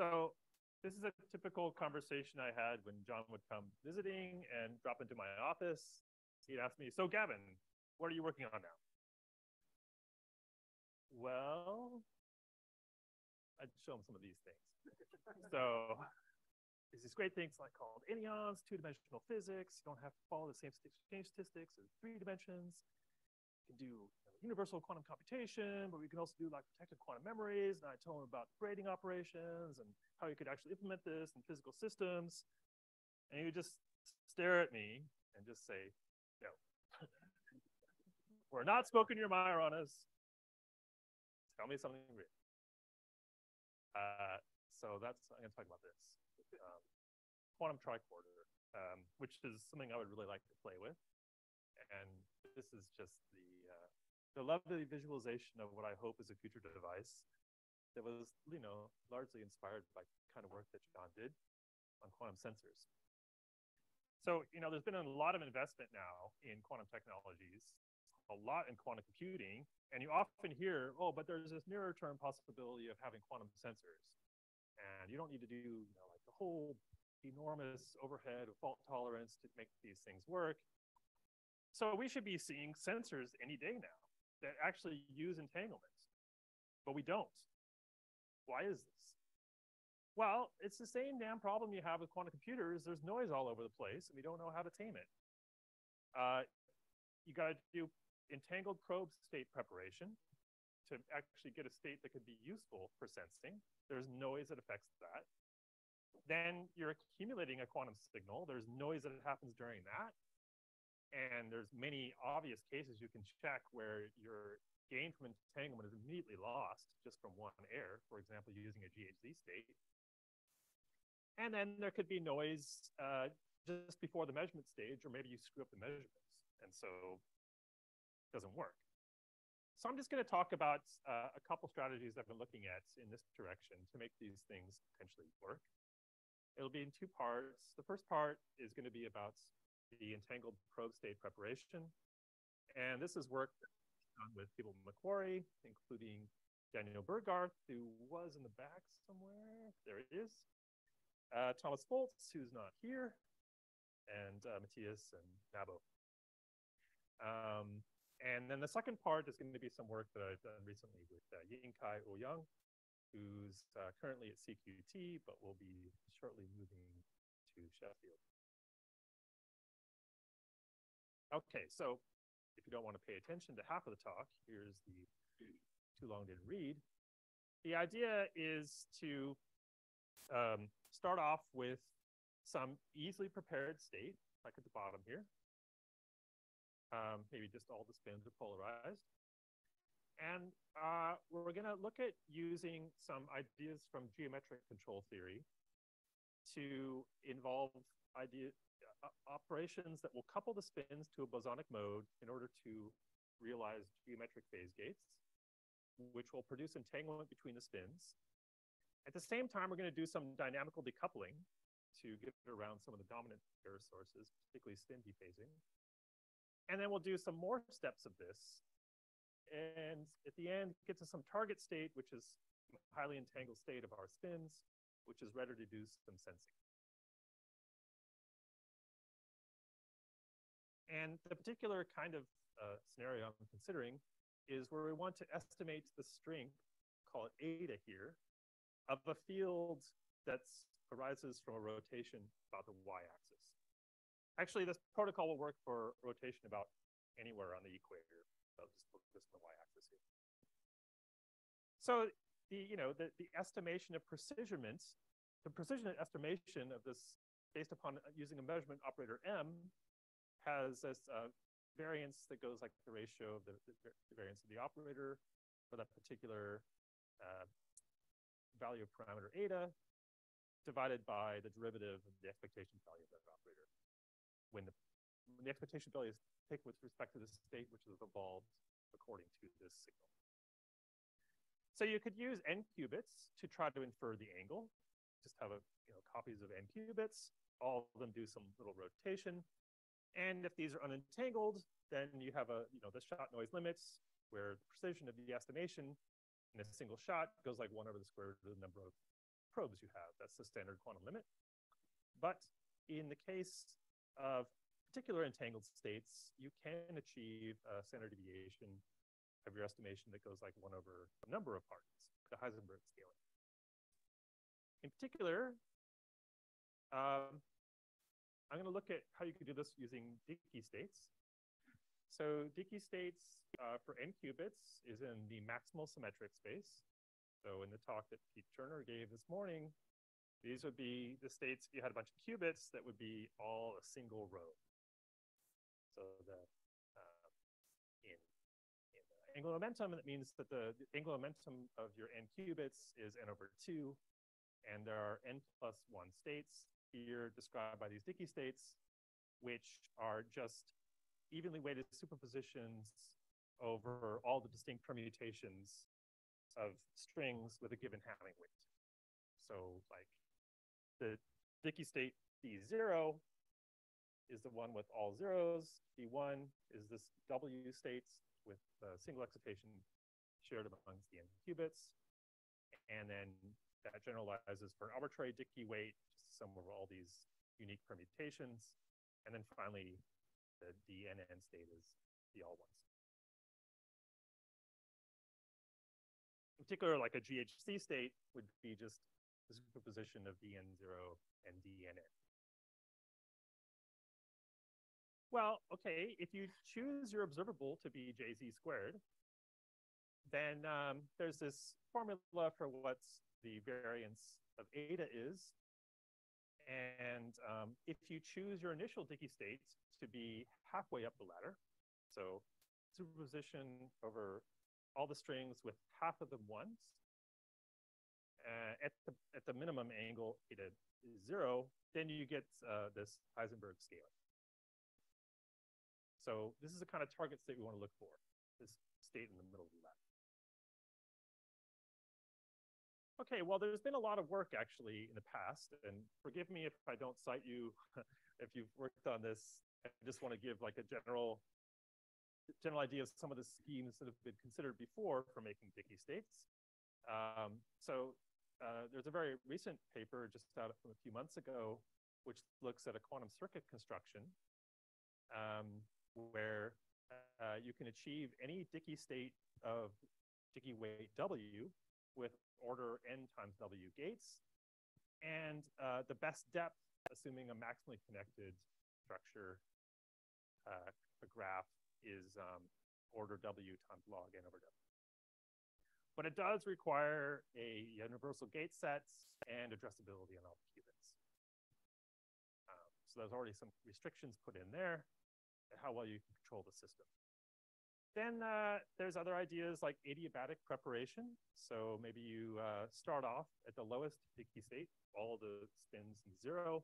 So this is a typical conversation I had when Jon would come visiting and drop into my office. He'd ask me, so Gavin, what are you working on now? Well, I'd show him some of these things. so there's these great things like called anyons, two-dimensional physics. You don't have to follow the same exchange statistics as three dimensions. You can do universal quantum computation, but we can also do like protected quantum memories. And I told him about braiding operations and how you could actually implement this in physical systems. And he would just stare at me and just say, no. We're not smoking your Majoranas. Tell me something real. Uh, so that's, I'm gonna talk about this um, quantum tricorder, um, which is something I would really like to play with. And this is just the the lovely visualization of what I hope is a future device that was, you know, largely inspired by kind of work that Jon did on quantum sensors. So, you know, there's been a lot of investment now in quantum technologies, a lot in quantum computing, and you often hear, oh, but there's this nearer term possibility of having quantum sensors. And you don't need to do, you know, like the whole enormous overhead of fault tolerance to make these things work. So we should be seeing sensors any day now that actually use entanglement, but we don't. Why is this? Well, it's the same damn problem you have with quantum computers. There's noise all over the place, and we don't know how to tame it. Uh, you got to do entangled probe state preparation to actually get a state that could be useful for sensing. There's noise that affects that then you're accumulating a quantum signal. There's noise that happens during that. And there's many obvious cases you can check where your gain from entanglement is immediately lost just from one error, for example, using a GHZ state. And then there could be noise uh, just before the measurement stage, or maybe you screw up the measurements. And so it doesn't work. So I'm just going to talk about uh, a couple strategies I've been looking at in this direction to make these things potentially work. It'll be in two parts. The first part is going to be about the entangled probe state preparation. And this is work done with people Macquarie, including Daniel Burgarth, who was in the back somewhere. There it is. Uh, Thomas Volz, who's not here, and uh, Matthias and Nabo. Um, and then the second part is going to be some work that I've done recently with uh, Yingkai Ouyang, who's uh, currently at CQT, but will be shortly moving to Sheffield. Okay, so if you don't want to pay attention to half of the talk, here's the too long didn't read. The idea is to um, start off with some easily prepared state, like at the bottom here. Um, maybe just all the spins are polarized. And uh, we're going to look at using some ideas from geometric control theory to involve idea, uh, operations that will couple the spins to a bosonic mode in order to realize geometric phase gates, which will produce entanglement between the spins. At the same time, we're going to do some dynamical decoupling to get around some of the dominant error sources, particularly spin dephasing. And then we'll do some more steps of this and at the end, get to some target state, which is a highly entangled state of our spins, which is ready to do some sensing. And the particular kind of uh, scenario I'm considering is where we want to estimate the strength, call it eta here, of a field that arises from a rotation about the y-axis. Actually, this protocol will work for rotation about anywhere on the equator. So I'll just focus on the y-axis here. So the, you know, the, the estimation of precisionment, the precision estimation of this based upon using a measurement operator M has this uh, variance that goes like the ratio of the, the, variance of the operator for that particular uh, value of parameter eta divided by the derivative of the expectation value of that operator. When the, when the expectation value is taken with respect to the state which is evolved according to this signal. So you could use n qubits to try to infer the angle. Just have a, you know, copies of n qubits, all of them do some little rotation. And if these are unentangled, then you have a, you know, the shot noise limits where the precision of the estimation in a single shot goes like one over the square root of the number of probes you have. That's the standard quantum limit. But in the case of particular entangled states, you can achieve a standard deviation of your estimation that goes like one over a number of parts, the Heisenberg scaling. In particular, um, I'm going to look at how you could do this using Dicke states. So Dicke states uh, for n qubits is in the maximal symmetric space. So in the talk that Pete Turner gave this morning, these would be the states, if you had a bunch of qubits, that would be all a single row. So the uh, in, in angular momentum, that means that the, the angular momentum of your n qubits is n over 2, and there are n plus 1 states here described by these Dicke states, which are just evenly weighted superpositions over all the distinct permutations of strings with a given Hamming weight. So like the Dicke state D0 is the one with all zeros. D1 is this W states with a single excitation shared amongst the n qubits. And then that generalizes for an arbitrary Dicke weight, sum over all these unique permutations. And then finally, the DNN state is the all ones. In particular, like a GHZ state would be just the superposition of DN0 and DNN. Well, okay, if you choose your observable to be JZ squared, then um, there's this formula for what's the variance of eta is. And um, if you choose your initial Dicke state to be halfway up the ladder, so superposition over all the strings with half of them ones, uh, at, the, at the minimum angle eta is zero, then you get uh, this Heisenberg scaling. So this is the kind of target state we want to look for, this state in the middle of the ladder. Okay, well, there's been a lot of work actually in the past, and forgive me if I don't cite you if you've worked on this. I just want to give like a general general idea of some of the schemes that have been considered before for making Dicke states. Um, so uh, there's a very recent paper just out from a few months ago, which looks at a quantum circuit construction um, where uh, you can achieve any Dicke state of Dicke weight W with order n times W gates, and uh, the best depth, assuming a maximally connected structure, uh, a graph is um, order W times log n over W. But it does require a universal gate sets and addressability on all the qubits. Um, so there's already some restrictions put in there how well you can control the system. Then uh, there's other ideas like adiabatic preparation. So maybe you uh, start off at the lowest Dicke state, all the spins in zero,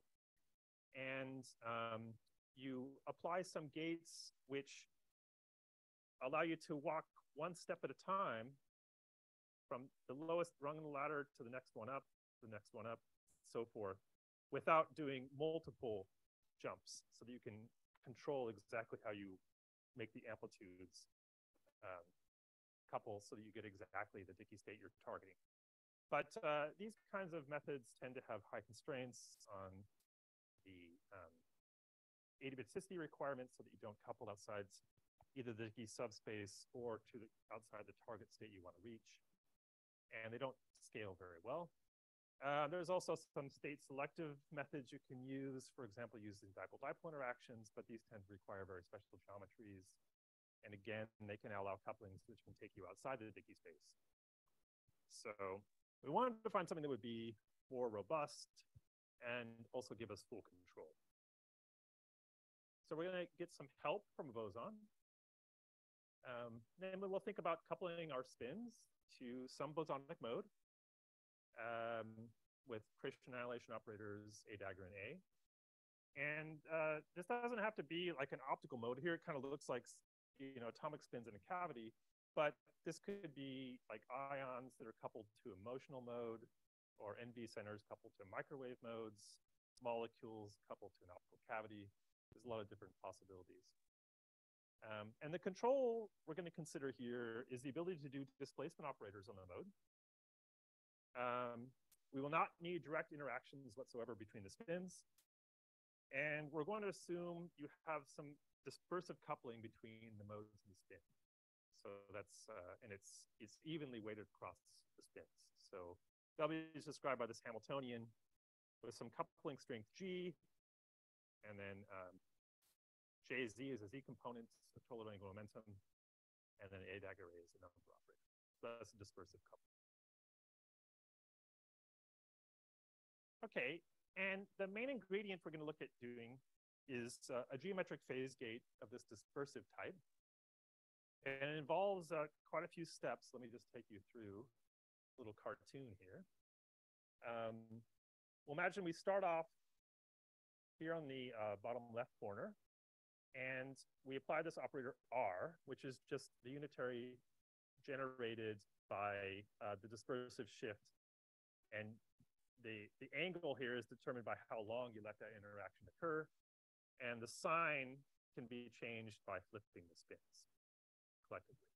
and um, you apply some gates which allow you to walk one step at a time from the lowest rung of the ladder to the next one up, the next one up, so forth, without doing multiple jumps so that you can control exactly how you make the amplitudes um, couple so that you get exactly the Dicke state you're targeting. But uh, these kinds of methods tend to have high constraints on the um, adiabatic requirements so that you don't couple outside either the Dicke subspace or to the outside the target state you want to reach. And they don't scale very well. Uh, there's also some state selective methods you can use, for example, using dipole-dipole interactions, but these tend to require very special geometries. And again, they can allow couplings which can take you outside of the Dicke space. So we wanted to find something that would be more robust and also give us full control. So we're going to get some help from boson. Um, then we'll think about coupling our spins to some bosonic mode um, with creation annihilation operators A dagger and A. And uh, this doesn't have to be like an optical mode. Here it kind of looks like you know atomic spins in a cavity, but this could be like ions that are coupled to a motional mode, or NV centers coupled to microwave modes, molecules coupled to an optical cavity. There's a lot of different possibilities. Um, and the control we're going to consider here is the ability to do displacement operators on the mode. Um, We will not need direct interactions whatsoever between the spins. And we're going to assume you have some dispersive coupling between the modes and the spin. So that's, uh, and it's, it's evenly weighted across the spins. So W is described by this Hamiltonian with some coupling strength G, and then um, JZ is a Z component, a total angular momentum, and then A dagger A is a number operator. So that's a dispersive coupling. Okay, and the main ingredient we're going to look at doing is uh, a geometric phase gate of this dispersive type. And it involves uh, quite a few steps. Let me just take you through a little cartoon here. Um, well, imagine we start off here on the uh, bottom left corner, and we apply this operator R, which is just the unitary generated by uh, the dispersive shift. And the, the angle here is determined by how long you let that interaction occur. And the sign can be changed by flipping the spins collectively.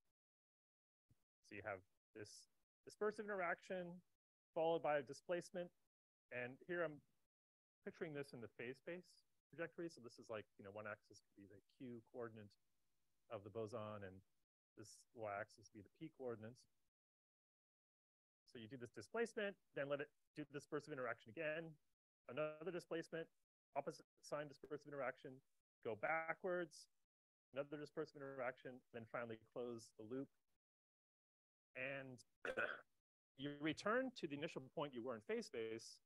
So you have this dispersive interaction followed by a displacement. And here I'm picturing this in the phase space trajectory. So this is like, you know, one axis could be the q coordinate of the boson and this y-axis would be the p coordinates. So you do this displacement, then let it do the dispersive interaction again, another displacement, opposite sign dispersive interaction, go backwards, another dispersive interaction, then finally close the loop. And you return to the initial point you were in phase space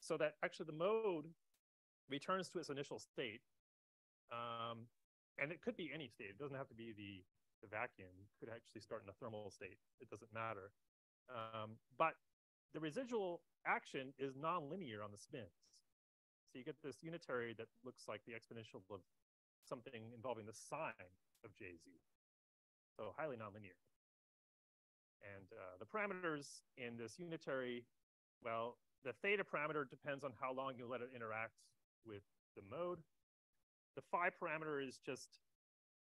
so that actually the mode returns to its initial state. Um, and it could be any state. It doesn't have to be the, the vacuum. It could actually start in a thermal state. It doesn't matter. Um, but the residual action is nonlinear on the spins. So you get this unitary that looks like the exponential of something involving the sign of JZ. So highly nonlinear. And uh, the parameters in this unitary, well, the theta parameter depends on how long you let it interact with the mode. The phi parameter is just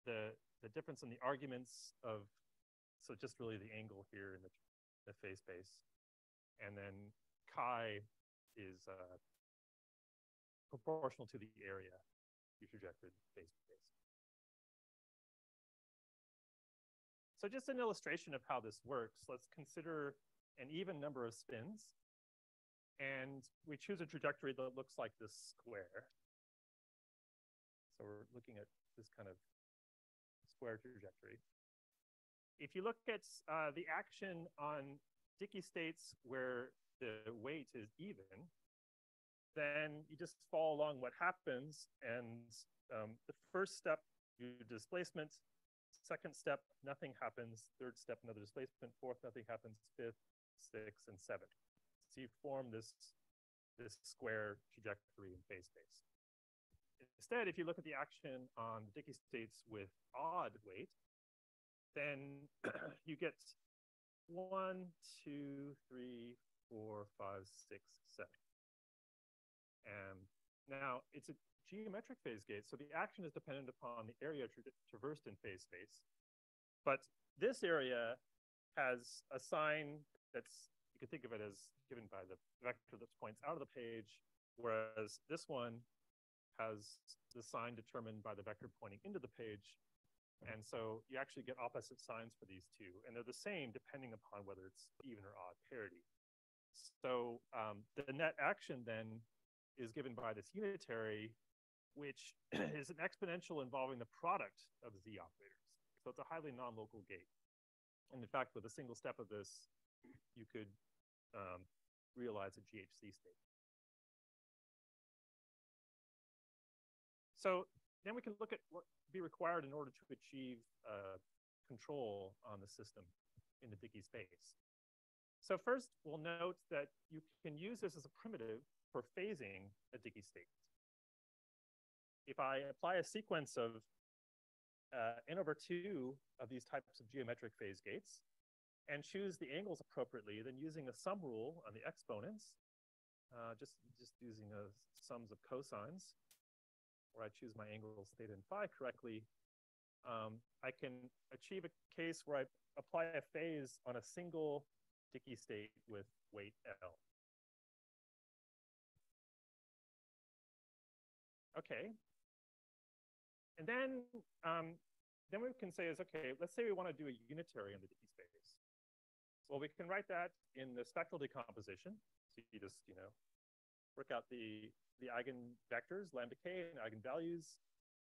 the, the difference in the arguments of, so just really the angle here in the the phase space. And then chi is uh, proportional to the area you projected phase space. So just an illustration of how this works, let's consider an even number of spins. And we choose a trajectory that looks like this square. So we're looking at this kind of square trajectory if you look at uh, the action on Dicke states where the weight is even, then you just follow along what happens. And um, the first step, you displacement. Second step, nothing happens. Third step, another displacement. Fourth, nothing happens. Fifth, sixth, and seventh. So you form this, this square trajectory in phase space. Instead, if you look at the action on the Dicke states with odd weight, then you get one, two, three, four, five, six, seven. Now it's a geometric phase gate, so the action is dependent upon the area tra traversed in phase space. But this area has a sign that's, you could think of it as given by the vector that points out of the page, whereas this one has the sign determined by the vector pointing into the page, and so you actually get opposite signs for these two, and they're the same depending upon whether it's even or odd parity. So um, the net action then is given by this unitary, which is an exponential involving the product of z operators. So it's a highly non-local gate. And in fact, with a single step of this, you could um, realize a GHZ state. So then we can look at what be required in order to achieve uh, control on the system in the Dicke space. So first, we'll note that you can use this as a primitive for phasing a Dicke state. If I apply a sequence of uh, n over 2 of these types of geometric phase gates and choose the angles appropriately, then using a sum rule on the exponents, uh, just, just using a sums of cosines, where I choose my angles theta and phi correctly, um, I can achieve a case where I apply a phase on a single Dicke state with weight L. okay. And then, um, then we can say is, okay, let's say we want to do a unitary in the Dicke space. Well, we can write that in the spectral decomposition. So you just, you know, work out the, the eigenvectors, lambda k, and eigenvalues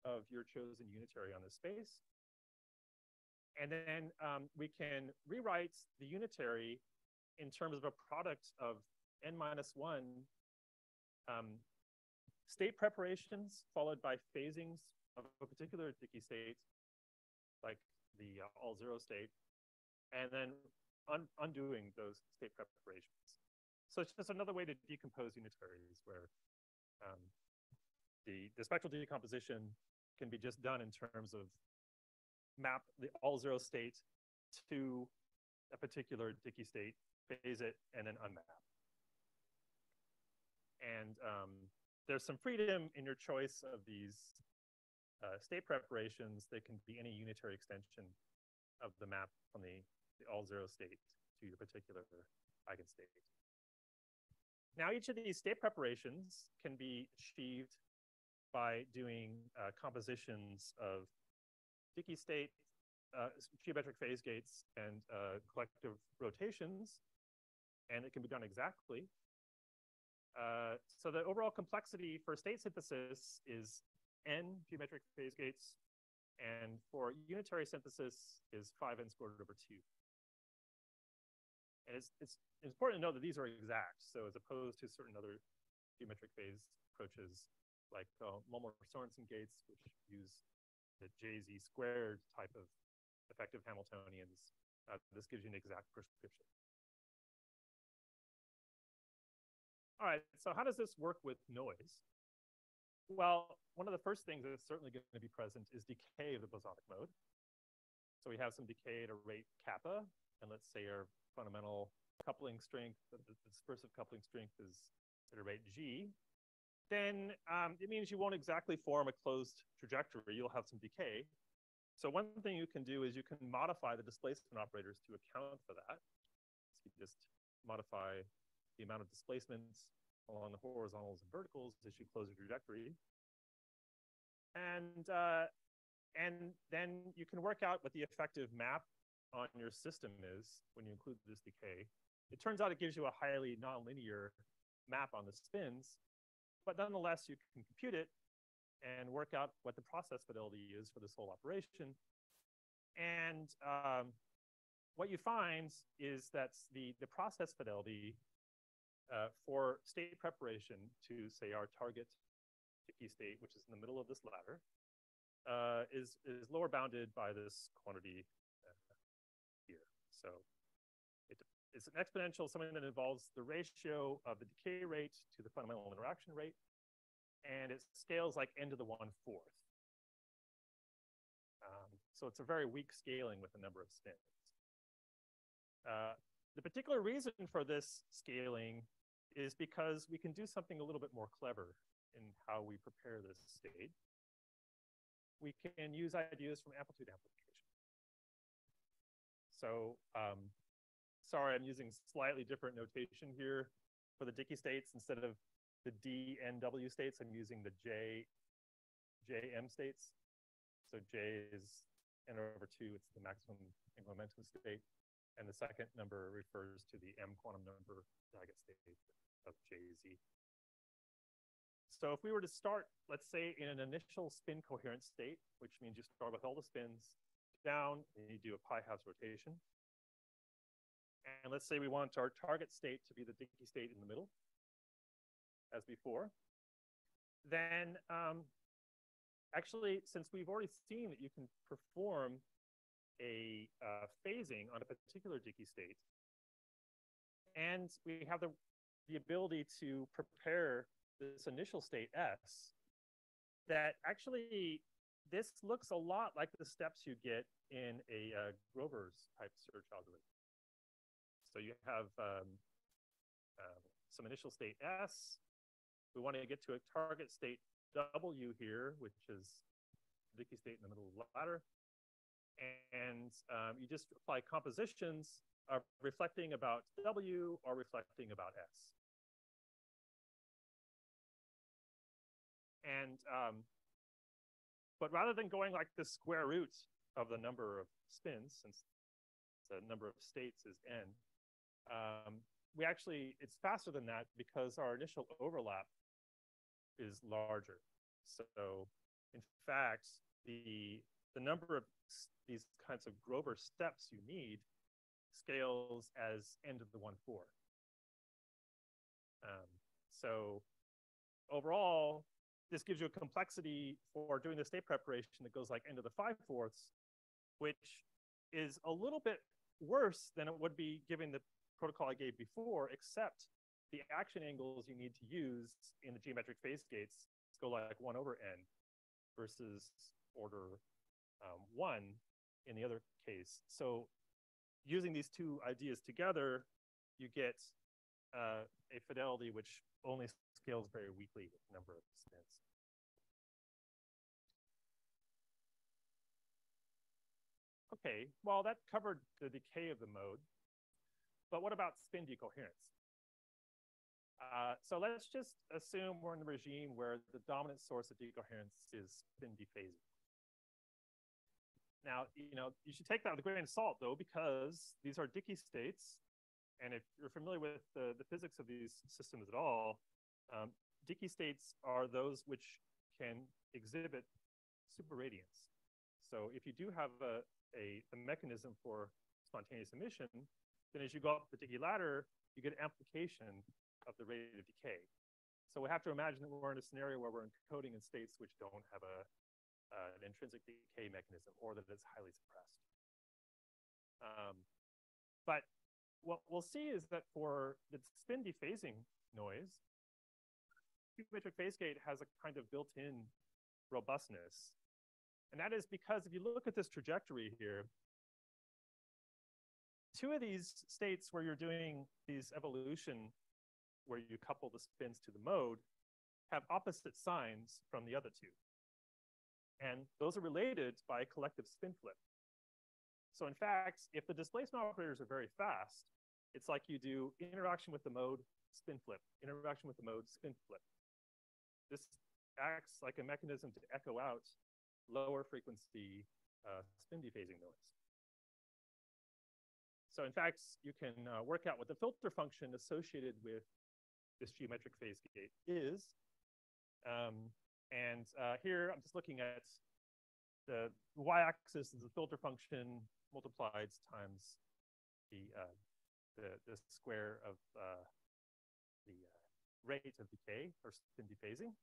of your chosen unitary on the space. And then um, we can rewrite the unitary in terms of a product of n minus one um, state preparations followed by phasings of a particular Dicke state, like the uh, all zero state, and then un undoing those state preparations. So it's just another way to decompose unitaries where um, the, the spectral decomposition can be just done in terms of map the all zero state to a particular Dicke state, phase it, and then unmap. And um, there's some freedom in your choice of these uh, state preparations. They can be any unitary extension of the map from the, the all zero state to your particular eigenstate. Now, each of these state preparations can be achieved by doing uh, compositions of Dicke state, uh, geometric phase gates, and uh, collective rotations, and it can be done exactly. Uh, so the overall complexity for state synthesis is n geometric phase gates, and for unitary synthesis is 5n squared over 2. And it's, it's important to note that these are exact. So as opposed to certain other geometric phase approaches like uh, Mølmer-Sørensen gates, which use the JZ squared type of effective Hamiltonians, uh, this gives you an exact prescription. All right, so how does this work with noise? Well, one of the first things that's certainly going to be present is decay of the bosonic mode. So we have some decay at a rate kappa, and let's say our fundamental coupling strength, the, dispersive coupling strength is at a rate g, then um, it means you won't exactly form a closed trajectory. You'll have some decay. So one thing you can do is you can modify the displacement operators to account for that. So you just modify the amount of displacements along the horizontals and verticals as you close your trajectory. And, uh, and then you can work out what the effective map on your system is when you include this decay. It turns out it gives you a highly nonlinear map on the spins, but nonetheless, you can compute it and work out what the process fidelity is for this whole operation. And um, what you find is that the, the process fidelity uh, for state preparation to say our target Dicke state, which is in the middle of this ladder, uh, is, is lower bounded by this quantity uh, here. So it, it's an exponential, something that involves the ratio of the decay rate to the fundamental interaction rate, and it scales like n to the one fourth. Um, so it's a very weak scaling with a number of spins. Uh, the particular reason for this scaling is because we can do something a little bit more clever in how we prepare this state. We can use ideas from amplitude amplification. So um, sorry, I'm using slightly different notation here for the Dicke states. Instead of the DNW states, I'm using the J, JM states. So J is n over 2, it's the maximum momentum state. And the second number refers to the M quantum number state of JZ. So if we were to start, let's say, in an initial spin coherent state, which means you start with all the spins down and you do a pi halves rotation. And let's say we want our target state to be the Dicke state in the middle, as before. Then um, actually, since we've already seen that you can perform a uh, phasing on a particular Dicke state, and we have the the ability to prepare this initial state S, that actually this looks a lot like the steps you get in a uh, Grover's type search algorithm. So you have um, uh, some initial state S. We want to get to a target state W here, which is Dicke state in the middle of the ladder. And um, you just apply compositions of reflecting about W or reflecting about S. And um, but rather than going like the square root of the number of spins, since the number of states is n, um, we actually, it's faster than that because our initial overlap is larger. So in fact, the, the number of these kinds of Grover steps you need scales as n to the 1 4. Um, so overall, this gives you a complexity for doing the state preparation that goes like n to the 5 fourths, which is a little bit worse than it would be given the protocol I gave before, except the action angles you need to use in the geometric phase gates go like 1 over n versus order um, 1 in the other case. So using these two ideas together, you get uh, a fidelity which only scales very weakly with the number of spins. Okay, well, that covered the decay of the mode. But what about spin decoherence? Uh, so let's just assume we're in the regime where the dominant source of decoherence is spin dephasing. Now, you know, you should take that with a grain of salt, though, because these are Dicke states. And if you're familiar with the, the physics of these systems at all, um, Dicke states are those which can exhibit superradiance. So if you do have a, a, a mechanism for spontaneous emission, then as you go up the Dicke ladder, you get amplification of the rate of decay. So we have to imagine that we're in a scenario where we're encoding in states which don't have a, an intrinsic decay mechanism or that it's highly suppressed. Um, but what we'll see is that for the spin dephasing noise, geometric phase gate has a kind of built-in robustness. And that is because if you look at this trajectory here, two of these states where you're doing these evolution, where you couple the spins to the mode, have opposite signs from the other two. And those are related by collective spin flip. So in fact, if the displacement operators are very fast, it's like you do interaction with the mode, spin flip, interaction with the mode, spin flip. This acts like a mechanism to echo out lower frequency uh, spin dephasing noise. So in fact, you can uh, work out what the filter function associated with this geometric phase gate is. Um, and uh, here I'm just looking at the y-axis is the filter function multiplied times the uh, the, the square of uh, the uh, rate of decay or spin dephasing,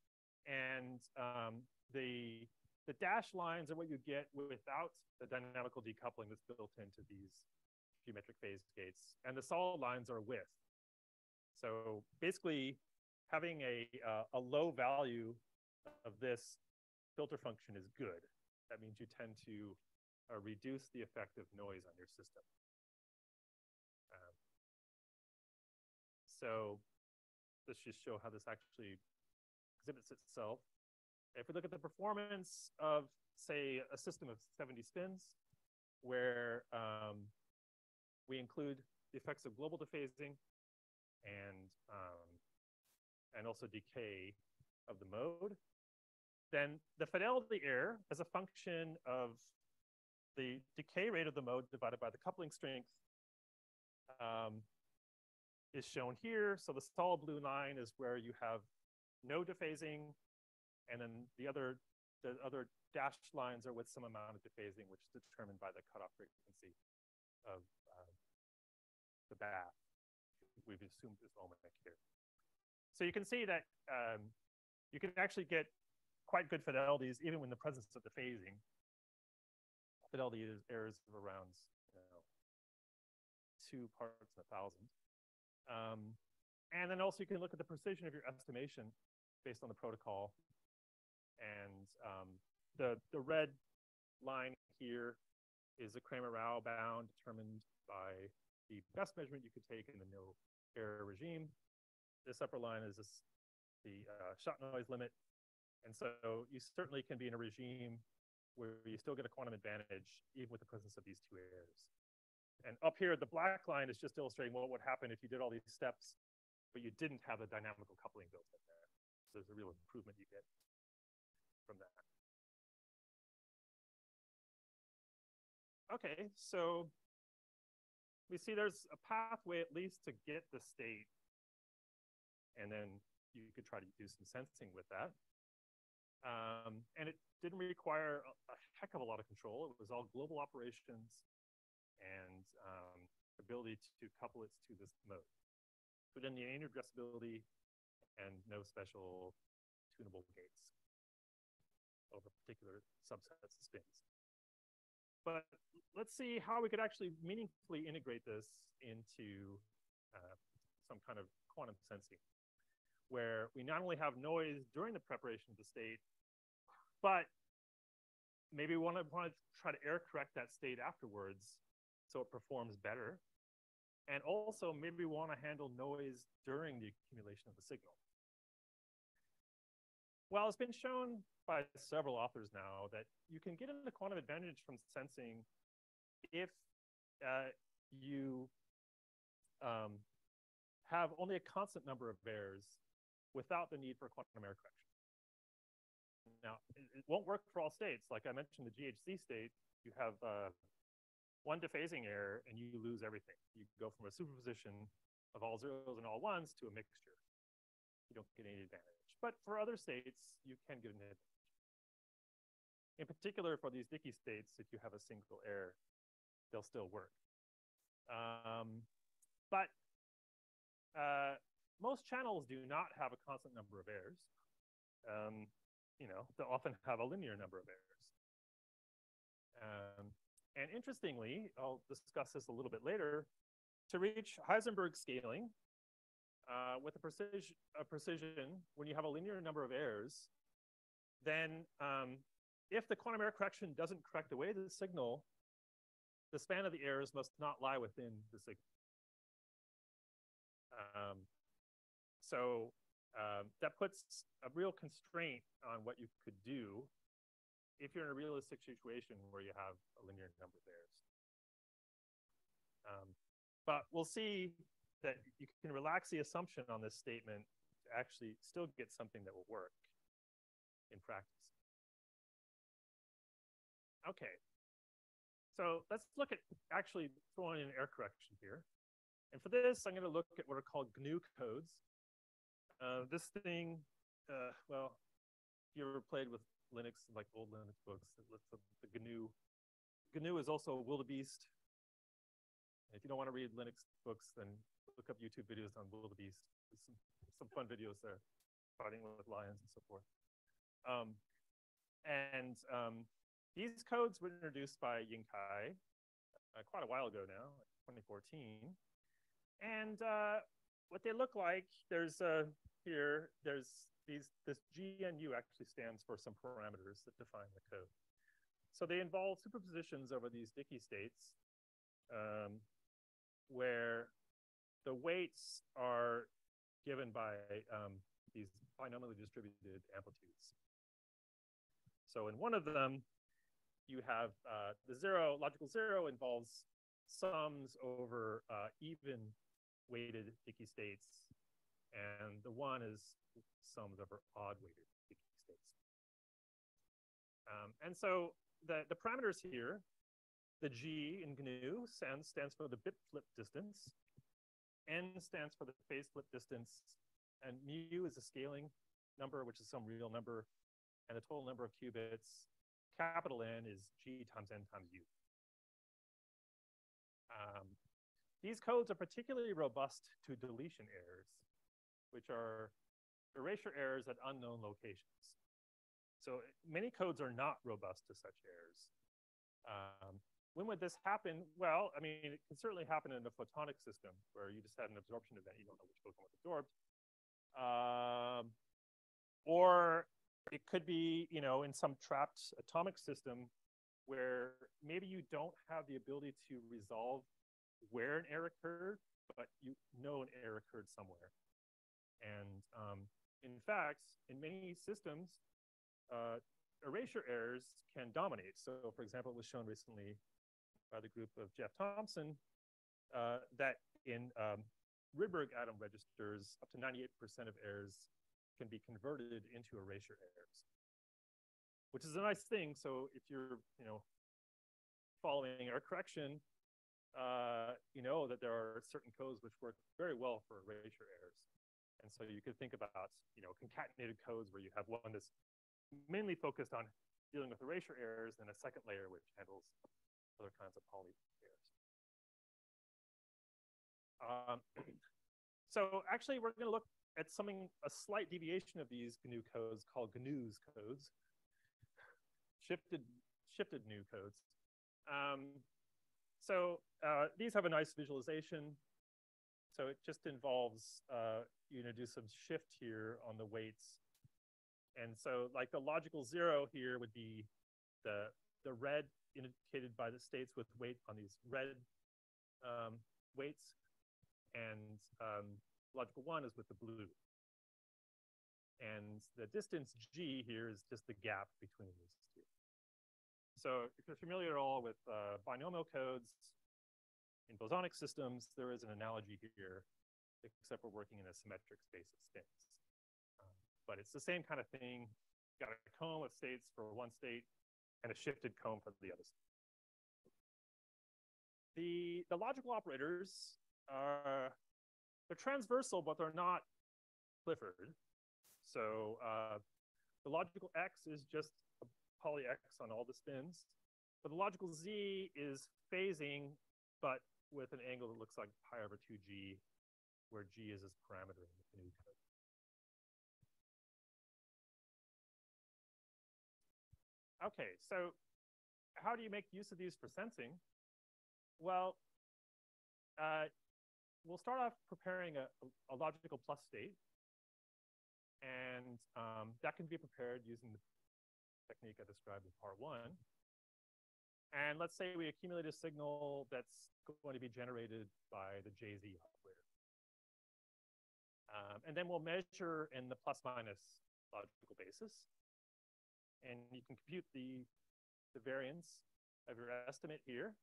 and um, the the dashed lines are what you get without the dynamical decoupling that's built into these geometric phase gates, and the solid lines are with. So basically, having a uh, a low value of this filter function is good. That means you tend to uh, reduce the effect of noise on your system. Um, so let's just show how this actually exhibits itself. If we look at the performance of, say, a system of 70 spins, where um, we include the effects of global dephasing and um, and also decay of the mode, then the fidelity error as a function of the decay rate of the mode divided by the coupling strength um, is shown here. So the solid blue line is where you have no dephasing, and then the other the other dashed lines are with some amount of dephasing, which is determined by the cutoff frequency of uh, the bath. We've assumed is ohmic here. So you can see that um, you can actually get quite good fidelities even when the presence of the phasing. Fidelity is errors of around you know, two parts in a thousand. Um, and then also you can look at the precision of your estimation based on the protocol. And um, the, the red line here is the Cramér-Rao bound determined by the best measurement you could take in the no error regime. This upper line is this, the uh, shot noise limit and so you certainly can be in a regime where you still get a quantum advantage even with the presence of these two errors. And up here, the black line is just illustrating what would happen if you did all these steps, but you didn't have the dynamical coupling built in there. So there's a real improvement you get. from that. Okay, so we see there's a pathway at least to get the state, and then you could try to do some sensing with that. Um, and it didn't require a, a, heck of a lot of control. It was all global operations and um, ability to couple it to this mode. But then the addressability and no special tunable gates over particular subsets of spins. But let's see how we could actually meaningfully integrate this into uh, some kind of quantum sensing, where we not only have noise during the preparation of the state, but maybe we want to, want to try to error correct that state afterwards so it performs better. And also maybe we want to handle noise during the accumulation of the signal. Well, it's been shown by several authors now that you can get into quantum advantage from sensing if uh, you um, have only a constant number of errors without the need for quantum error correction. Now, it, won't work for all states. Like I mentioned, the GHZ state, you have uh, one dephasing error and you lose everything. You go from a superposition of all zeros and all ones to a mixture. You don't get any advantage. But for other states, you can get an advantage. In particular, for these Dicke states, if you have a single error, they'll still work. Um, but uh, most channels do not have a constant number of errors. Um, you know, they often have a linear number of errors. Um, and interestingly, I'll discuss this a little bit later, to reach Heisenberg scaling uh, with a precision, a precision, when you have a linear number of errors, then um, if the quantum error correction doesn't correct away the signal, the span of the errors must not lie within the signal. Um, so um, that puts a real constraint on what you could do if you're in a realistic situation where you have a linear number of errors. Um, but we'll see that you can relax the assumption on this statement to actually still get something that will work in practice. Okay, so let's look at actually throwing in an error correction here. And for this, I'm going to look at what are called GNU codes. Uh, this thing, uh, well, if you ever played with Linux, like old Linux books, the, the GNU. GNU is also a wildebeest. If you don't want to read Linux books, then look up YouTube videos on wildebeest. There's some, some fun videos there, fighting with lions and so forth. Um, and um, these codes were introduced by Ying Kai uh, quite a while ago now, 2014. And uh, what they look like, there's uh, here, there's these, this GNU actually stands for some parameters that define the code. So they involve superpositions over these Dicke states um, where the weights are given by um, these binomially distributed amplitudes. So in one of them, you have uh, the zero, logical zero involves sums over uh, even weighted Dicke states, and the one is sums over odd weighted Dicke states. Um, and so the, the parameters here, the G in GNU stands, stands for the bit flip distance, N stands for the phase flip distance, and mu is a scaling number, which is some real number, and the total number of qubits, capital N is G times N times U. Um, these codes are particularly robust to deletion errors, which are erasure errors at unknown locations. So many codes are not robust to such errors. Um, when would this happen? Well, I mean, it can certainly happen in a photonic system where you just had an absorption event, you don't know which photon was absorbed. Um, or it could be, you know, in some trapped atomic system where maybe you don't have the ability to resolve where an error occurred, but you know an error occurred somewhere. And um, in fact, in many systems, uh, erasure errors can dominate. So for example, it was shown recently by the group of Jeff Thompson uh, that in um, Rydberg atom registers, up to 98% of errors can be converted into erasure errors. which is a nice thing. So if you're, you know, following error correction, uh, you know that there are certain codes which work very well for erasure errors. And so you could think about, you know, concatenated codes where you have one that's mainly focused on dealing with erasure errors and a second layer which handles other kinds of Pauli errors. Um, so actually, we're going to look at something, a slight deviation of these GNU codes called GNU's codes, shifted, shifted GNU codes. Um, so uh, these have a nice visualization. So it just involves, uh, you know, do some shift here on the weights. And so like the logical zero here would be the, the red indicated by the states with weight on these red um, weights. And um, logical one is with the blue. And the distance g here is just the gap between these. So if you're familiar at all with uh, binomial codes in bosonic systems, there is an analogy here, except we're working in a symmetric space of spins. Um, but it's the same kind of thing. You got a comb of states for one state and a shifted comb for the other state. The, the logical operators are they're transversal, but they're not Clifford. So uh, the logical x is just a Pauli x on all the spins. But the logical z is phasing, but with an angle that looks like pi over 2g, where g is its parameter in the GNU code. Okay, so how do you make use of these for sensing? Well, uh, we'll start off preparing a, a logical plus state. And um, that can be prepared using the technique I described in part one. And let's say we accumulate a signal that's going to be generated by the JZ operator. Um, and then we'll measure in the plus minus logical basis. And you can compute the, the variance of your estimate here.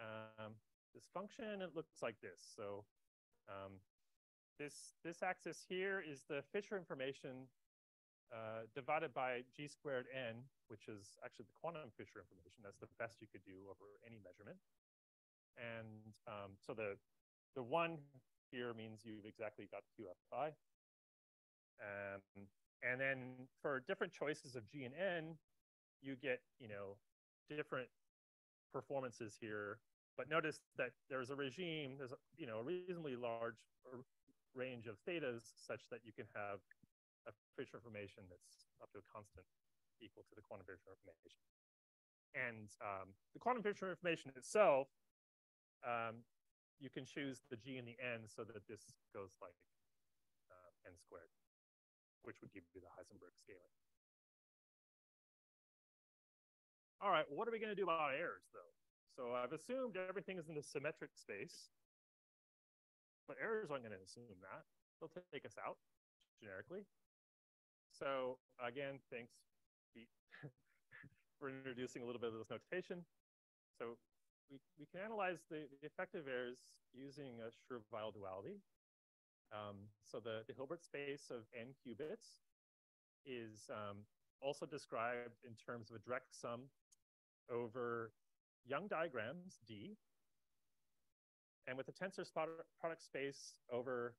Um, this function, it looks like this. So um, this, this axis here is the Fisher information uh, divided by g squared n, which is actually the quantum Fisher information. That's the best you could do over any measurement. And um, so the, the one here means you've exactly got QFI. Um, and then for different choices of G and N, you get, you know, different performances here but notice that there's a regime, there's a, you know, a reasonably large range of thetas such that you can have a Fisher information that's up to a constant equal to the quantum Fisher information. And um, the quantum Fisher information itself, um, you can choose the G and the N so that this goes like uh, N squared, which would give you the Heisenberg scaling. All right, what are we going to do about errors though? So I've assumed everything is in the symmetric space, but errors aren't going to assume that. They'll take us out generically. So again, thanks, for introducing a little bit of this notation. So we, we can analyze the, the effective errors using a Schur-Weyl duality. Um, so the, the Hilbert space of n qubits is um, also described in terms of a direct sum over Young diagrams, D, and with a tensor product space over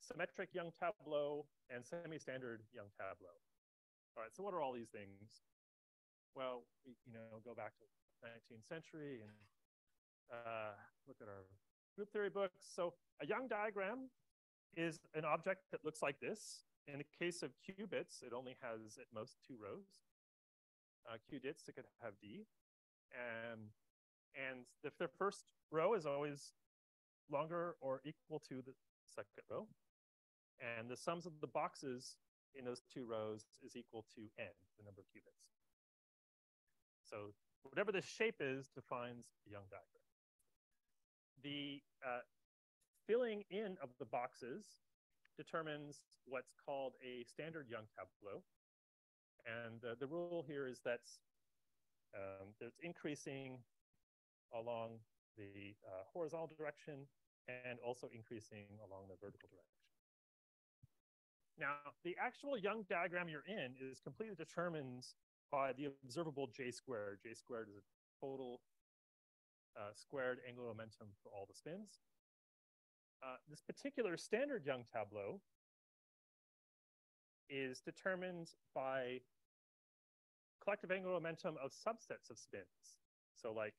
symmetric Young tableau and semi-standard Young tableau. All right, so what are all these things? Well, we, you know, go back to the 19th century and uh, look at our group theory books. So a Young diagram is an object that looks like this. In the case of qubits, it only has at most two rows. Uh, qubits, it could have D. And, and the, the first row is always longer or equal to the second row. And the sums of the boxes in those two rows is equal to n, the number of qubits. So whatever the shape is defines a Young diagram. The uh, filling in of the boxes determines what's called a standard Young tableau. And uh, the rule here is that um, there's increasing along the uh, horizontal direction and also increasing along the vertical direction. Now, the actual Young diagram you're in is completely determined by the observable J squared. J squared is a total uh, squared angular momentum for all the spins. Uh, this particular standard Young tableau is determined by collective angular momentum of subsets of spins. So like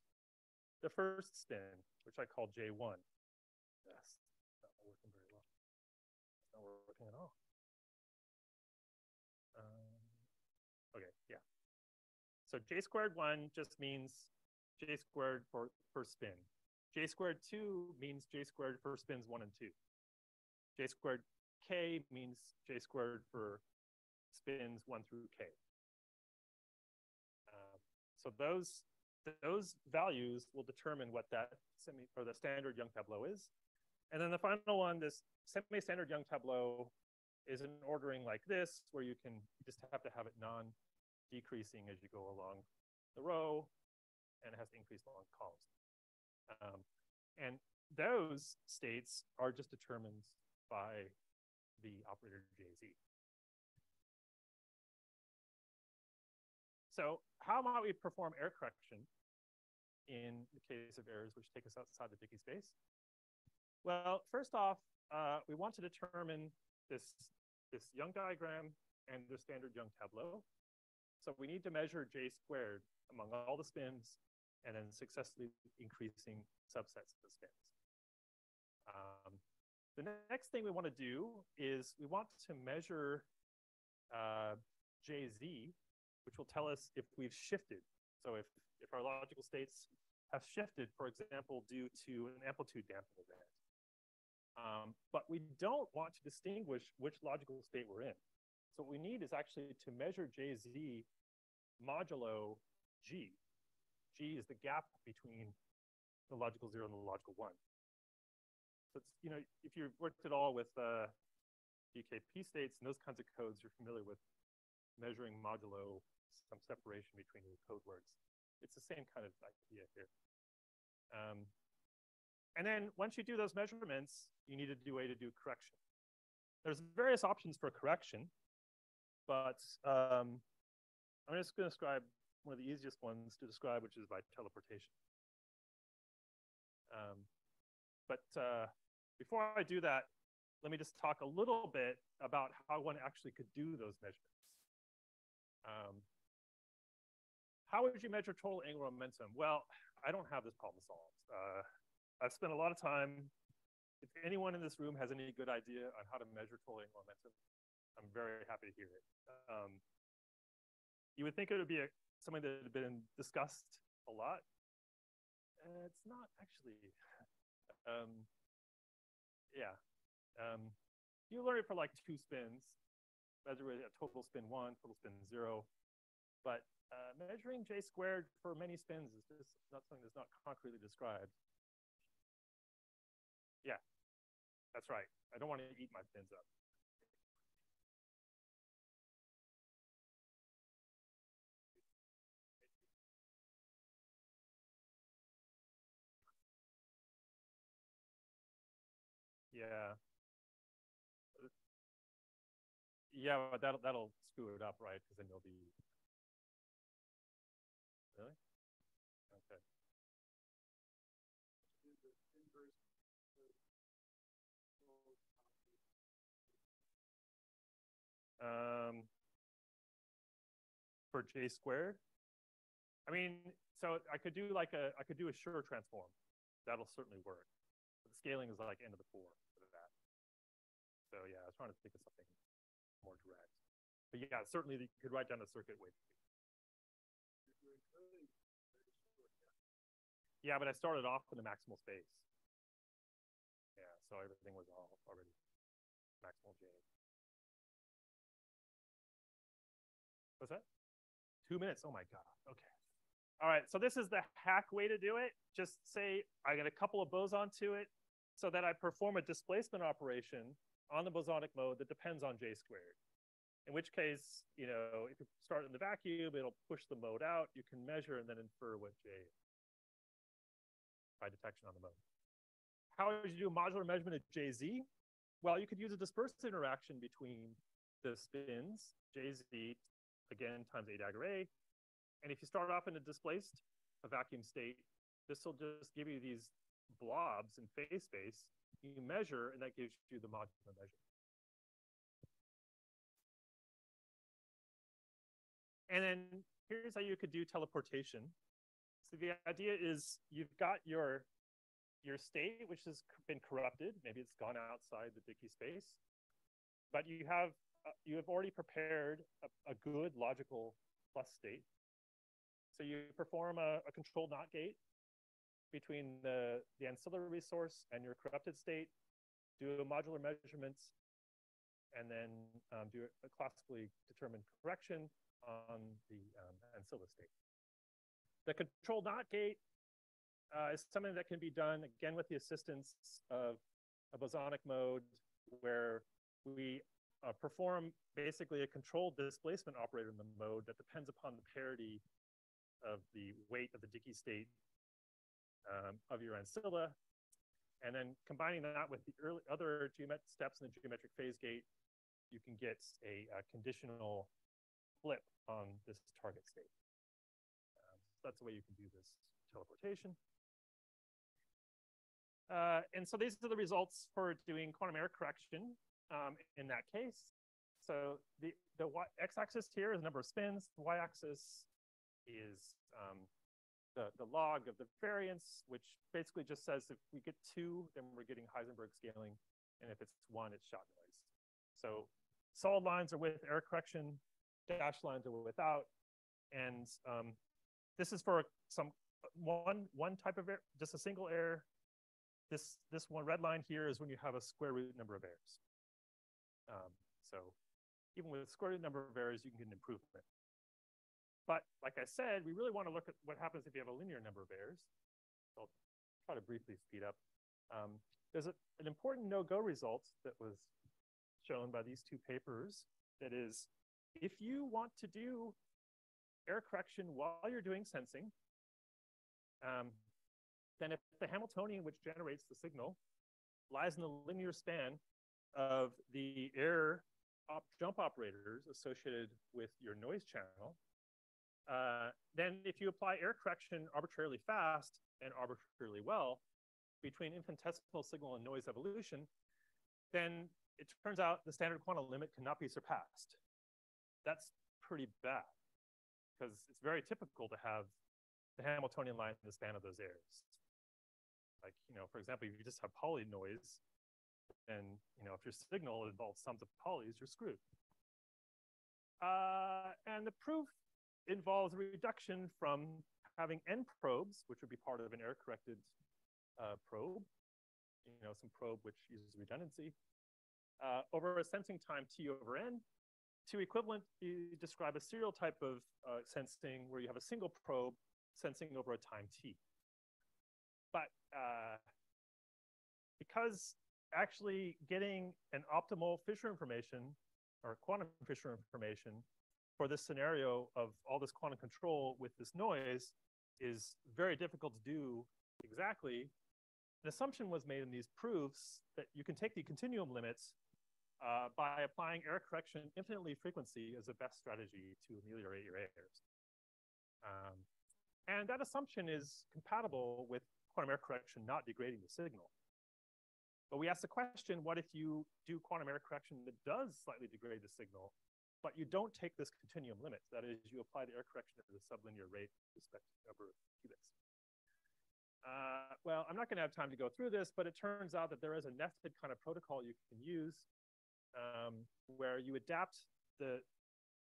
the first spin, which I call J1. Yes, not working very well. It's not working at all. Um, okay, yeah. So J squared one just means J squared for first spin. J squared two means J squared for spins one and two. J squared K means J squared for spins one through K. Uh, so those those values will determine what that semi or the standard Young tableau is. And then the final one, this semi-standard Young tableau is an ordering like this, where you can just have to have it non-decreasing as you go along the row, and it has to increase along columns. Um, and those states are just determined by the operator JZ. So how might we perform error correction in the case of errors which take us outside the Dicke space? Well, first off, uh, we want to determine this, this Young diagram and the standard Young tableau. So we need to measure J squared among all the spins and then successfully increasing subsets of the spins. Um, the next thing we want to do is we want to measure uh, JZ, which will tell us if we've shifted. So if, if our logical states have shifted, for example, due to an amplitude damping event. Um, but we don't want to distinguish which logical state we're in. So what we need is actually to measure JZ modulo G. G is the gap between the logical zero and the logical one. So it's, you know, if you've worked at all with uh, GKP states and those kinds of codes, you're familiar with measuring modulo some separation between the code words. It's the same kind of idea here. Um, and then once you do those measurements, you need to do a way to do correction. There's various options for correction, but um, I'm just going to describe one of the easiest ones to describe, which is by teleportation. Um, but uh, before I do that, let me just talk a little bit about how one actually could do those measurements. Um, how would you measure total angular momentum? Well, I don't have this problem solved. Uh, I've spent a lot of time. If anyone in this room has any good idea on how to measure total angular momentum, I'm very happy to hear it. Um, you would think it would be a, something that had been discussed a lot. Uh, it's not actually. Um, yeah. Um, you learn it for like two spins, measure it total spin one, total spin zero. But uh, measuring J squared for many spins is just not something that's not concretely described. Yeah, that's right. I don't want to eat my spins up. Yeah. Yeah, but that'll that'll screw it up, right? Because then you'll be really okay. Um, for J squared. I mean, so I could do like a I could do a Schur transform. That'll certainly work. But the scaling is like n to the four. So yeah, I was trying to think of something more direct. But yeah, certainly you could write down a circuit with. Yeah, but I started off in the maximal space. Yeah, so everything was all already maximal J. What's that? Two minutes. Oh my God. Okay. All right. So this is the hack way to do it. Just say I get a couple of boson to it so that I perform a displacement operation on the bosonic mode that depends on J squared. In which case, you know, if you start in the vacuum, it'll push the mode out. You can measure and then infer what J is by detection on the mode. How would you do a modular measurement of JZ? Well, you could use a dispersive interaction between the spins, JZ, again, times A dagger A. And if you start off in a displaced, a vacuum state, this will just give you these blobs in phase space. You measure, and that gives you the modular measure. And then here's how you could do teleportation. So the idea is you've got your your state, which has been corrupted. Maybe it's gone outside the Dicke space, but you have uh, you have already prepared a, a, good logical plus state. So you perform a, a controlled NOT gate between the, the ancillary resource and your corrupted state, do modular measurements, and then um, do a classically determined correction on the um, ancillary state. The control NOT gate uh, is something that can be done again with the assistance of a bosonic mode where we uh, perform basically a controlled displacement operator in the mode that depends upon the parity of the weight of the Dicke state um, of your ancilla. And then combining that with the early, other steps in the geometric phase gate, you can get a, a conditional flip on this target state. Um, so that's the way you can do this teleportation. Uh, and so these are the results for doing quantum error correction um, in that case. So the, the y, x-axis here is the number of spins. The y-axis is um, the, the log of the variance, which basically just says if we get two, then we're getting Heisenberg scaling. And if it's one, it's shot noise. So solid lines are with error correction, dashed lines are without. And um, this is for some one one type of error, just a single error. This this one red line here is when you have a square root number of errors. Um, so even with a square root number of errors, you can get an improvement. But like I said, we really want to look at what happens if you have a linear number of errors. So I'll try to briefly speed up. Um, there's a, an important no-go result that was shown by these two papers that is if you want to do error correction while you're doing sensing, um, then if the Hamiltonian which generates the signal lies in the linear span of the error op jump operators associated with your noise channel, uh, then if you apply error correction arbitrarily fast and arbitrarily well between infinitesimal signal and noise evolution, then it turns out the standard quantum limit cannot be surpassed that's pretty bad because it's very typical to have the Hamiltonian line in the span of those errors. Like, you know, for example, if you just have Pauli noise, and you know, if your signal involves sums of Paulis, you're screwed. Uh, and the proof involves a reduction from having n probes, which would be part of an error-corrected uh, probe, you know, some probe which uses redundancy, uh, over a sensing time t over n, to equivalent, you describe a serial type of uh, sensing where you have a single probe sensing over a time t. But uh, because actually getting an optimal Fisher information or quantum Fisher information for this scenario of all this quantum control with this noise is very difficult to do exactly. An assumption was made in these proofs that you can take the continuum limits uh, by applying error correction infinitely frequency as the best strategy to ameliorate your errors. Um, and that assumption is compatible with quantum error correction not degrading the signal. But we ask the question, what if you do quantum error correction that does slightly degrade the signal, but you don't take this continuum limit? That is, you apply the error correction at a sublinear rate with respect to the number of qubits. Uh, well, I'm not going to have time to go through this, but it turns out that there is a nested kind of protocol you can use um, where you adapt the,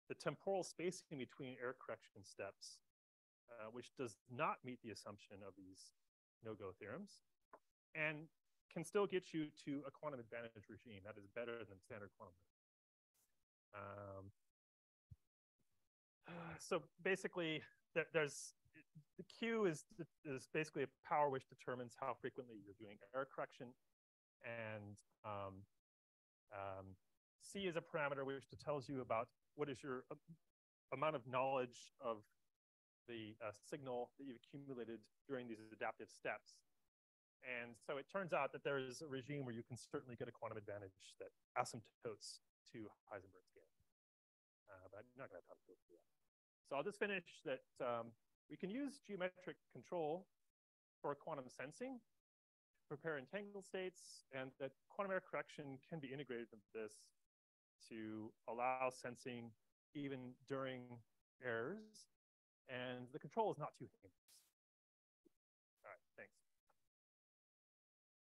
the temporal spacing between error correction steps, uh, which does not meet the assumption of these no-go theorems, and can still get you to a quantum advantage regime that is better than standard quantum. Um, so basically, there, there's the Q is is basically a power which determines how frequently you're doing error correction, and um, um, C is a parameter which tells you about what is your uh, amount of knowledge of the uh, signal that you've accumulated during these adaptive steps. And so it turns out that there is a regime where you can certainly get a quantum advantage that asymptotes to Heisenberg scale. uh, not going to to that. So I'll just finish that um, we can use geometric control for quantum sensing, prepare entangled states, and that quantum error correction can be integrated with this to allow sensing even during errors, and the control is not too thanks.